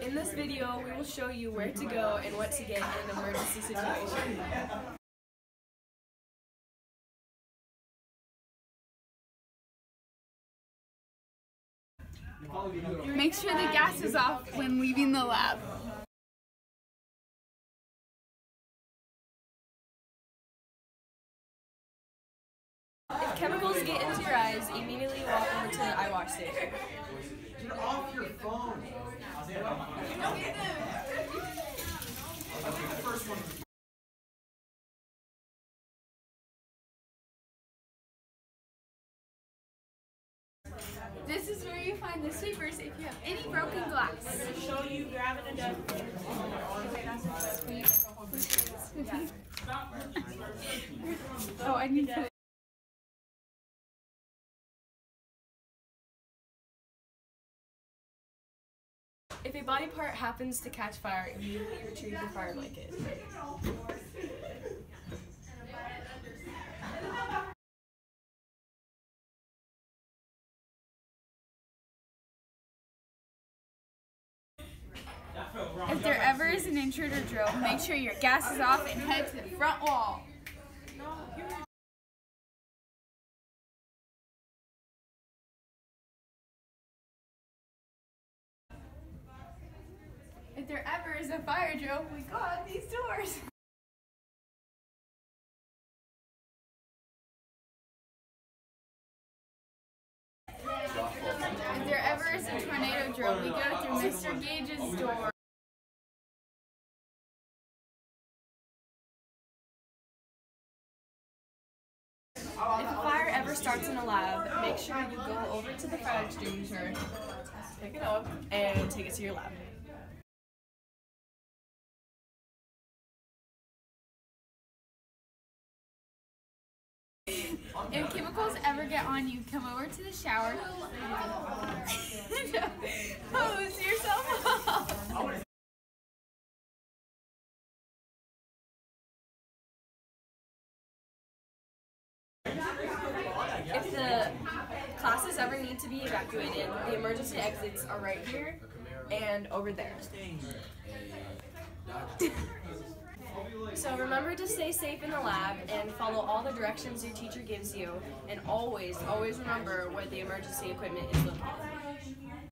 In this video, we will show you where to go and what to get in an emergency situation. Make sure the gas is off when leaving the lab. If chemicals get into your eyes, immediately walk over to the eye wash station. Get off your phone. This is where you find the sweepers if you have any broken glass. I'm going to show you grabbing a duck. Oh, I need to. If a body part happens to catch fire, immediately retrieve the fire blanket. If there ever is an intruder drill, make sure your gas is off and head to the front wall. If there ever is a fire drill, we go out these doors. If there ever is a tornado drill, we go through Mr. Gage's door. If a fire ever starts in a lab, make sure you go over to the fire extinguisher, pick it up, and take it to your lab. If chemicals ever get on you, come over to the shower. Hose yourself off. If the classes ever need to be evacuated, the emergency exits are right here and over there. So remember to stay safe in the lab and follow all the directions your teacher gives you and always, always remember where the emergency equipment is located.